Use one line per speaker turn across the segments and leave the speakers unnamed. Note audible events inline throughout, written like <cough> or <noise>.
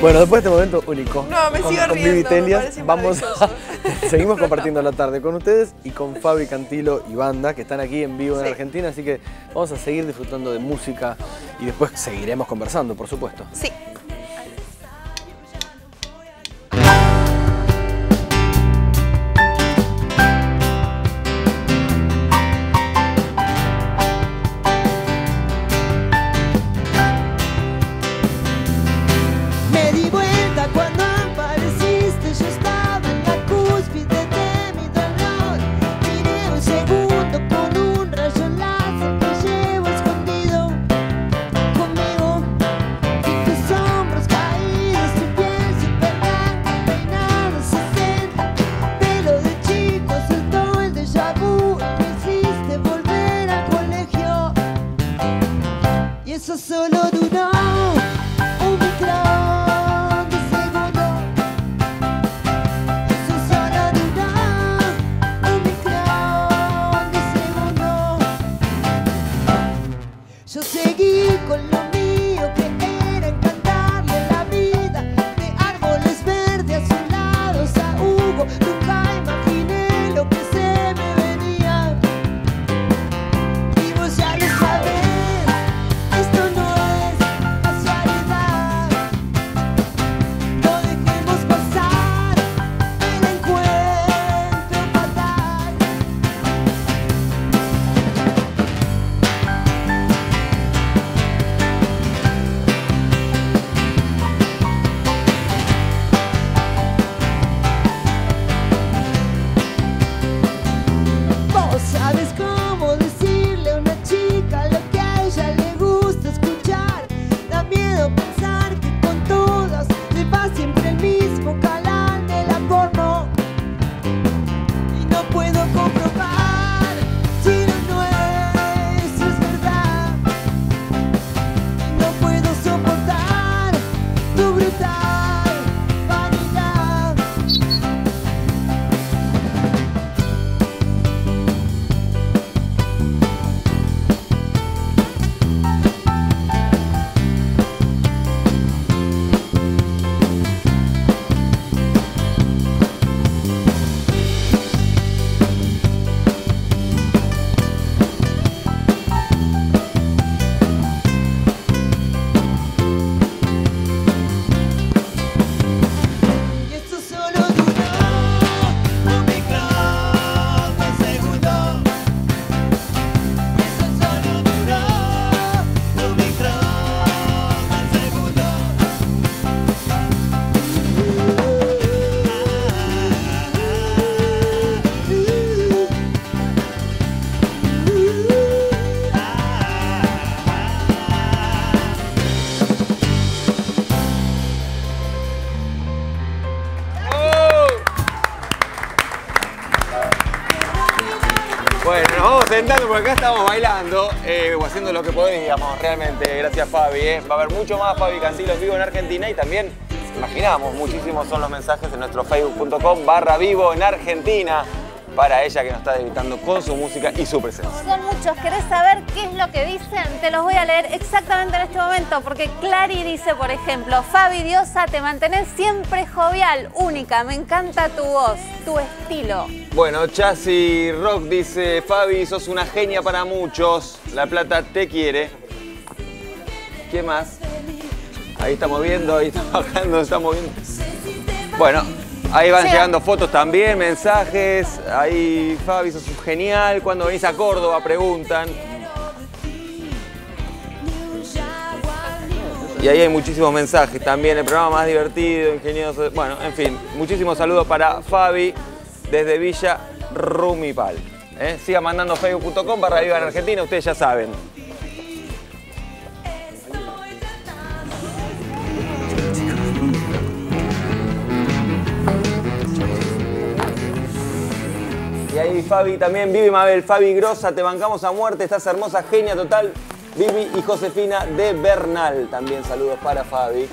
Bueno, después de este momento único,
No, me
con,
sigo
con
riendo, me
vamos a, <laughs> seguimos compartiendo la tarde con ustedes y con Fabi Cantilo y banda que están aquí en vivo en. Argentina, así que vamos a seguir disfrutando de música y después seguiremos conversando, por supuesto.
Sí.
Solo
Bueno, nos vamos sentando porque acá estamos bailando eh, o haciendo lo que podíamos realmente. Gracias Fabi. eh. Va a haber mucho más Fabi Cantilo en vivo en Argentina y también, imaginamos, muchísimos son los mensajes en nuestro facebook.com barra vivo en Argentina para ella que nos está deleitando con su música y su presencia.
Son muchos. ¿Querés saber qué es lo que dicen? Te los voy a leer exactamente en este momento, porque Clary dice, por ejemplo, Fabi Diosa, te mantenés siempre jovial, única, me encanta tu voz, tu estilo.
Bueno, Chassi Rock dice, Fabi, sos una genia para muchos. La Plata te quiere. ¿Qué más? Ahí estamos viendo, ahí está bajando, estamos viendo. Bueno, ahí van llegando fotos también, mensajes. Ahí, Fabi, sos genial. Cuando venís a Córdoba, preguntan. Y ahí hay muchísimos mensajes también. El programa más divertido, ingenioso. Bueno, en fin, muchísimos saludos para Fabi desde Villa Rumipal. ¿eh? Siga mandando facebook.com barra Viva en Argentina, ustedes ya saben. Fabi también, Vivi Mabel, Fabi Grosa, te bancamos a muerte, estás hermosa, genia total. Vivi y Josefina de Bernal, también saludos para Fabi.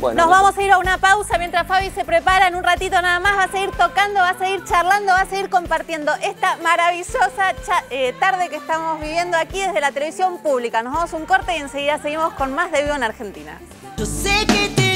Bueno,
Nos vamos a ir a una pausa mientras Fabi se prepara. En un ratito nada más va a seguir tocando, va a seguir charlando, va a seguir compartiendo esta maravillosa eh, tarde que estamos viviendo aquí desde la televisión pública. Nos vamos a un corte y enseguida seguimos con más de Vivo en Argentina.
Yo sé que te